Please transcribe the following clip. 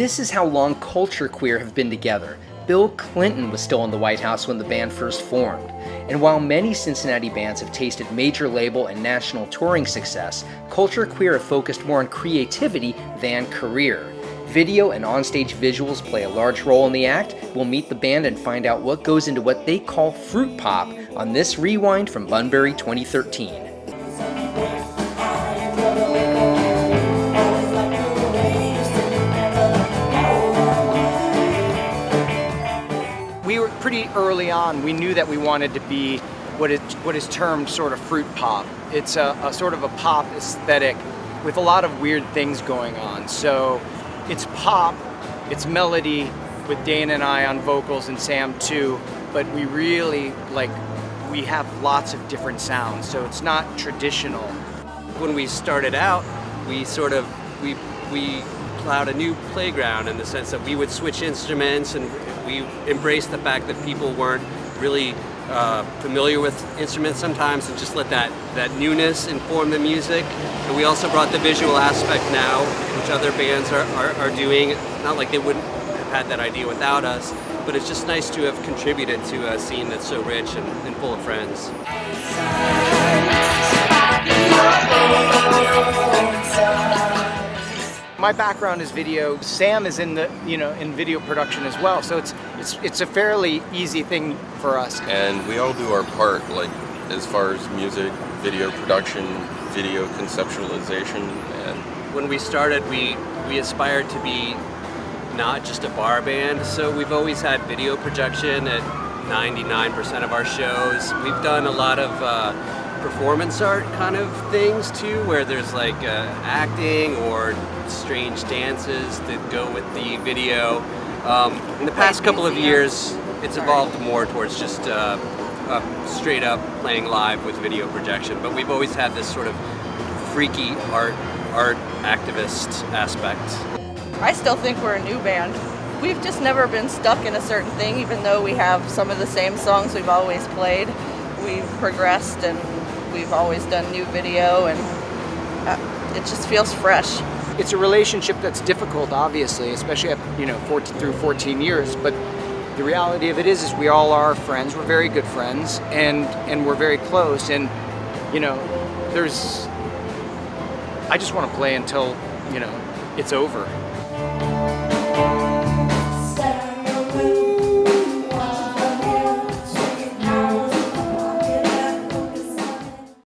This is how long Culture Queer have been together. Bill Clinton was still in the White House when the band first formed. And while many Cincinnati bands have tasted major label and national touring success, Culture Queer have focused more on creativity than career. Video and onstage visuals play a large role in the act. We'll meet the band and find out what goes into what they call fruit pop on this rewind from Bunbury 2013. Early on, we knew that we wanted to be what is, what is termed sort of fruit pop. It's a, a sort of a pop aesthetic with a lot of weird things going on. So it's pop, it's melody with Dana and I on vocals and Sam too, but we really like, we have lots of different sounds, so it's not traditional. When we started out, we sort of, we, we plowed a new playground in the sense that we would switch instruments and we embraced the fact that people weren't really uh, familiar with instruments sometimes and just let that, that newness inform the music. And we also brought the visual aspect now, which other bands are, are, are doing. Not like they wouldn't have had that idea without us, but it's just nice to have contributed to a scene that's so rich and, and full of friends. My background is video. Sam is in the you know in video production as well, so it's it's it's a fairly easy thing for us. And we all do our part, like as far as music, video production, video conceptualization, and when we started, we we aspired to be not just a bar band, so we've always had video projection at 99% of our shows. We've done a lot of uh, performance art kind of things too, where there's like uh, acting or strange dances that go with the video. Um, in the past couple of years, it's evolved more towards just uh, straight up playing live with video projection, but we've always had this sort of freaky art art activist aspect. I still think we're a new band. We've just never been stuck in a certain thing, even though we have some of the same songs we've always played. We've progressed and we've always done new video, and uh, it just feels fresh it's a relationship that's difficult, obviously, especially you know 14, through 14 years. But the reality of it is, is we all are friends. We're very good friends, and and we're very close. And you know, there's. I just want to play until you know it's over.